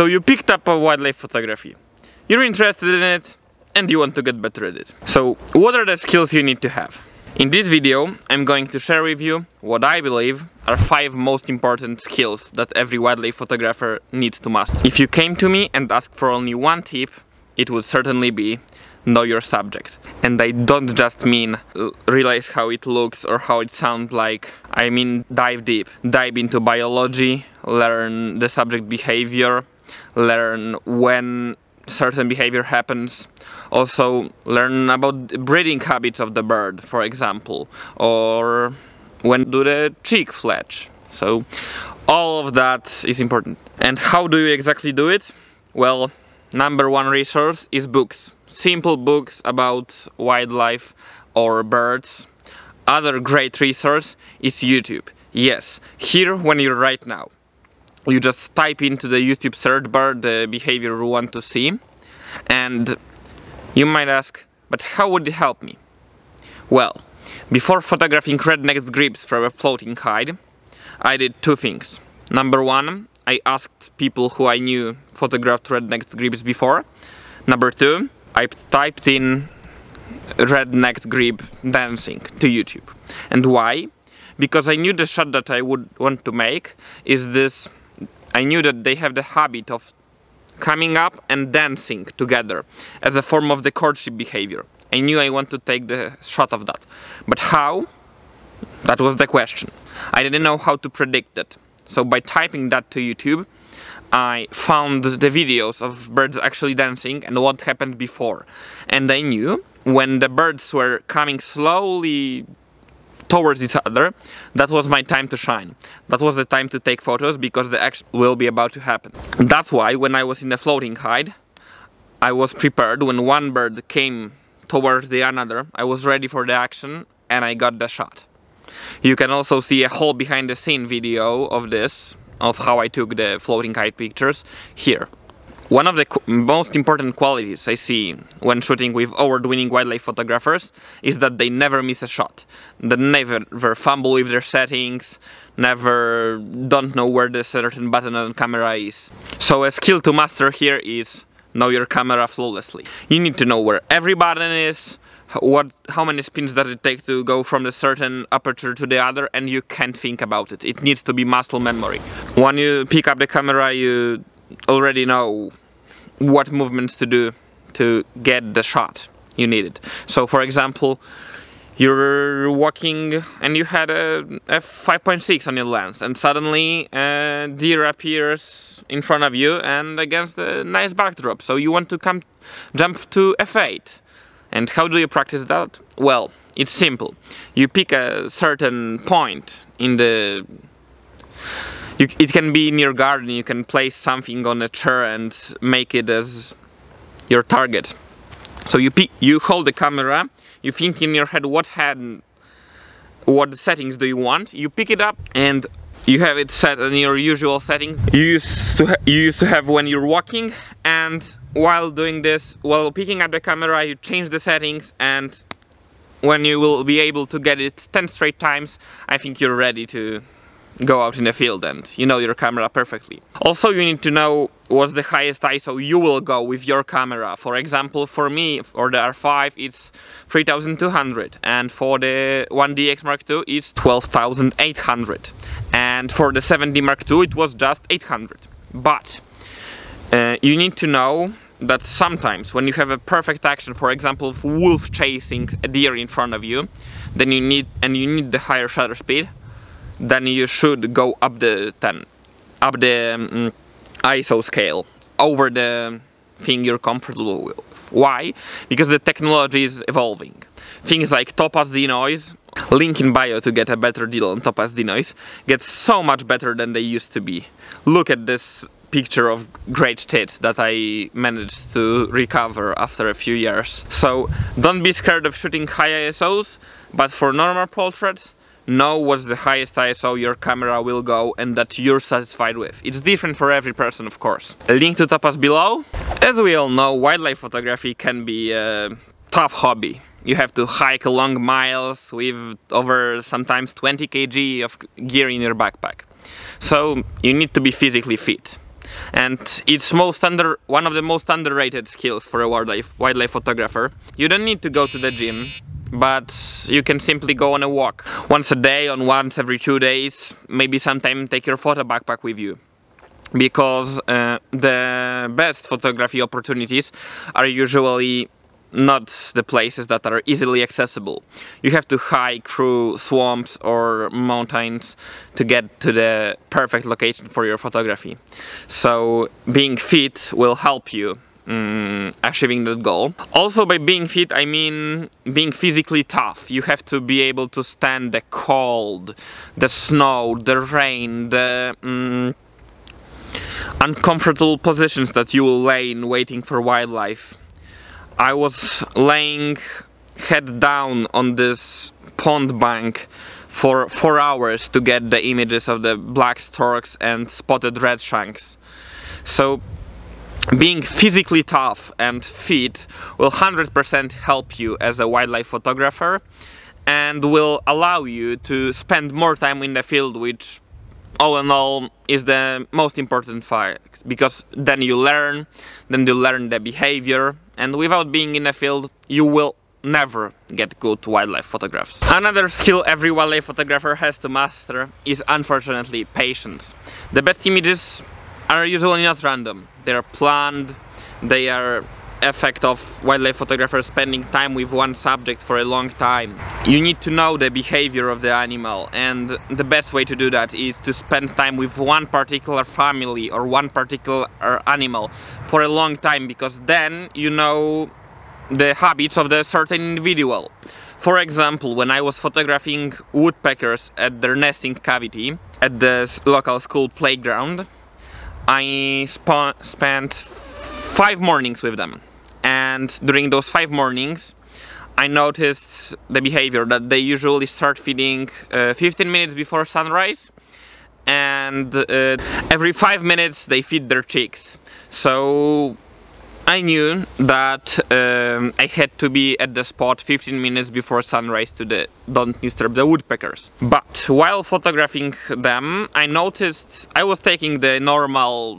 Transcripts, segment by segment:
So you picked up a wildlife photography. You're interested in it and you want to get better at it. So what are the skills you need to have? In this video, I'm going to share with you what I believe are 5 most important skills that every wildlife photographer needs to master. If you came to me and asked for only one tip, it would certainly be know your subject. And I don't just mean realize how it looks or how it sounds like. I mean dive deep. Dive into biology, learn the subject behavior, learn when certain behavior happens. Also learn about breeding habits of the bird, for example, or when do the chick fledge. So all of that is important. And how do you exactly do it? Well, number one resource is books. Simple books about wildlife or birds. Other great resource is YouTube. Yes, here when you're right now you just type into the YouTube search bar the behavior you want to see and you might ask but how would it help me? Well, before photographing redneck grebes from a floating hide I did two things. Number one, I asked people who I knew photographed redneck grebes before. Number two, I typed in redneck grebe dancing to YouTube. And why? Because I knew the shot that I would want to make is this I knew that they have the habit of coming up and dancing together as a form of the courtship behavior. I knew I want to take the shot of that. But how? That was the question. I didn't know how to predict it. So by typing that to YouTube, I found the videos of birds actually dancing and what happened before. And I knew when the birds were coming slowly towards each other, that was my time to shine. That was the time to take photos because the action will be about to happen. That's why when I was in the floating hide, I was prepared when one bird came towards the another, I was ready for the action and I got the shot. You can also see a whole behind the scene video of this, of how I took the floating kite pictures here. One of the most important qualities I see when shooting with award-winning wildlife photographers is that they never miss a shot. They never fumble with their settings, never don't know where the certain button on camera is. So a skill to master here is know your camera flawlessly. You need to know where every button is, what how many spins does it take to go from a certain aperture to the other and you can't think about it. It needs to be muscle memory. When you pick up the camera you already know what movements to do to get the shot you needed. So for example, you're walking and you had a f5.6 on your lens and suddenly a deer appears in front of you and against a nice backdrop. So you want to come jump to f8. And how do you practice that? Well, it's simple. You pick a certain point in the you, it can be in your garden, you can place something on a chair and make it as your target. So you you hold the camera, you think in your head what what settings do you want, you pick it up and you have it set in your usual settings you used to you used to have when you're walking and while doing this while picking up the camera you change the settings and when you will be able to get it 10 straight times I think you're ready to go out in the field and you know your camera perfectly. Also you need to know what's the highest ISO you will go with your camera. For example, for me, for the R5 it's 3200 and for the 1DX Mark II it's 12800 and for the 7D Mark II it was just 800. But uh, you need to know that sometimes when you have a perfect action, for example, wolf chasing a deer in front of you, then you need and you need the higher shutter speed, then you should go up the 10, up the um, ISO scale over the thing you're comfortable with. Why? Because the technology is evolving. Things like Topaz denoise, link in bio to get a better deal on Topaz denoise, get so much better than they used to be. Look at this picture of great tit that I managed to recover after a few years. So don't be scared of shooting high ISOs, but for normal portraits, know what's the highest ISO your camera will go and that you're satisfied with. It's different for every person, of course. A link to Topaz below. As we all know, wildlife photography can be a tough hobby. You have to hike long miles with over sometimes 20 kg of gear in your backpack. So you need to be physically fit. and it's most under one of the most underrated skills for a wildlife wildlife photographer. You don't need to go to the gym, but you can simply go on a walk once a day, on once every two days. Maybe sometime take your photo backpack with you because uh, the best photography opportunities are usually not the places that are easily accessible. You have to hike through swamps or mountains to get to the perfect location for your photography. So being fit will help you um, achieving that goal. Also by being fit I mean being physically tough. You have to be able to stand the cold, the snow, the rain, the um, uncomfortable positions that you will lay in waiting for wildlife. I was laying head down on this pond bank for four hours to get the images of the black storks and spotted redshanks. So being physically tough and fit will 100% help you as a wildlife photographer and will allow you to spend more time in the field which all in all is the most important fact because then you learn then you learn the behavior and without being in the field you will never get good wildlife photographs. Another skill every wildlife photographer has to master is unfortunately patience. The best images are usually not random, they are planned, they are effect of wildlife photographers spending time with one subject for a long time. You need to know the behavior of the animal and the best way to do that is to spend time with one particular family or one particular animal for a long time because then you know the habits of the certain individual. For example, when I was photographing woodpeckers at their nesting cavity at the local school playground, I spent five mornings with them. And during those five mornings I noticed the behavior that they usually start feeding uh, 15 minutes before sunrise and uh, every five minutes they feed their chicks. So I knew that um, I had to be at the spot 15 minutes before sunrise to don't disturb the woodpeckers. But while photographing them, I noticed I was taking the normal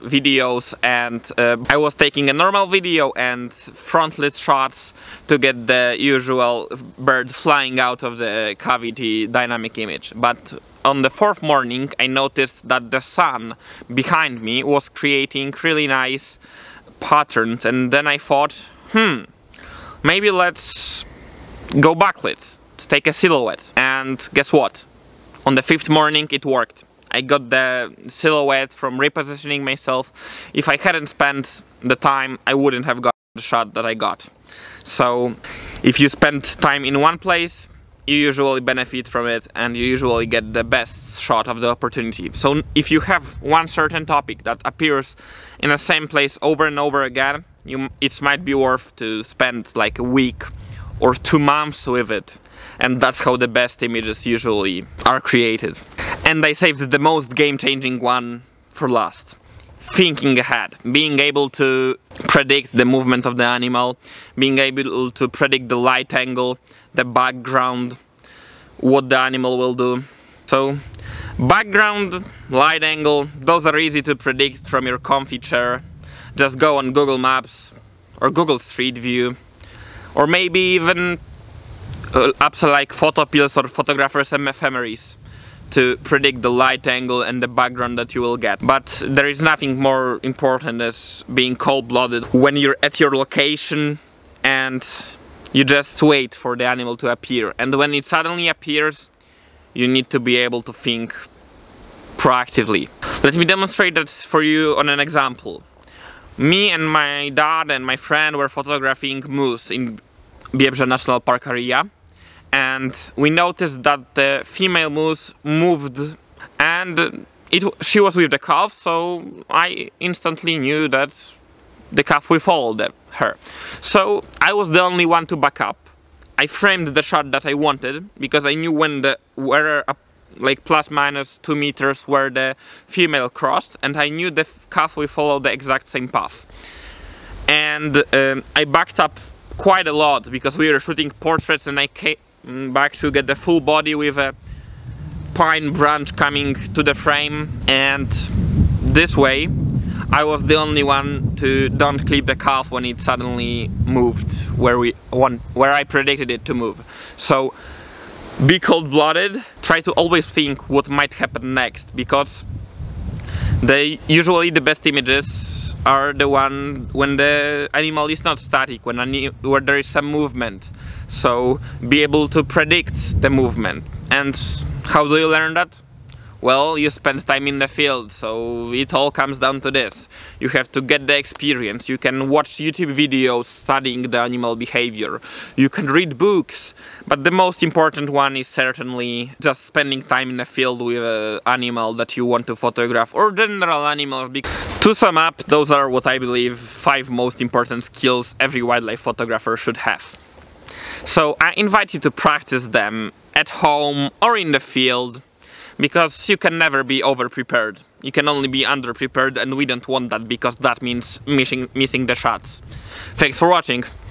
videos and uh, I was taking a normal video and frontlit shots to get the usual bird flying out of the cavity dynamic image. But on the fourth morning I noticed that the sun behind me was creating really nice patterns and then I thought, hmm, maybe let's go backlit, take a silhouette. And guess what? On the fifth morning it worked. I got the silhouette from repositioning myself. If I hadn't spent the time, I wouldn't have got the shot that I got. So if you spend time in one place, you usually benefit from it and you usually get the best shot of the opportunity. So if you have one certain topic that appears in the same place over and over again, you, it might be worth to spend like a week or two months with it. And that's how the best images usually are created and I saved the most game-changing one for last. Thinking ahead, being able to predict the movement of the animal, being able to predict the light angle, the background, what the animal will do. So, background, light angle, those are easy to predict from your comfy chair. Just go on Google Maps or Google Street View or maybe even uh, apps like Photopills or Photographers Ephemeris to predict the light angle and the background that you will get. But there is nothing more important as being cold-blooded when you're at your location and you just wait for the animal to appear. And when it suddenly appears, you need to be able to think proactively. Let me demonstrate that for you on an example. Me and my dad and my friend were photographing moose in Biebrza National Park area and we noticed that the female moose moved and it, she was with the calf so I instantly knew that the calf will follow the, her. So I was the only one to back up. I framed the shot that I wanted because I knew when the where like plus minus two meters where the female crossed and I knew the calf will follow the exact same path. And um, I backed up quite a lot because we were shooting portraits and I came back to get the full body with a pine branch coming to the frame and this way I was the only one to don't clip the calf when it suddenly moved where we want where I predicted it to move. So be cold-blooded, try to always think what might happen next because they usually the best images are the one when the animal is not static, when where there is some movement. So be able to predict the movement. And how do you learn that? Well, you spend time in the field, so it all comes down to this. You have to get the experience. You can watch YouTube videos studying the animal behavior. You can read books. But the most important one is certainly just spending time in the field with an animal that you want to photograph or general animals. To sum up, those are what I believe five most important skills every wildlife photographer should have. So I invite you to practice them at home or in the field because you can never be over prepared. You can only be under prepared and we don't want that because that means missing, missing the shots. Thanks for watching.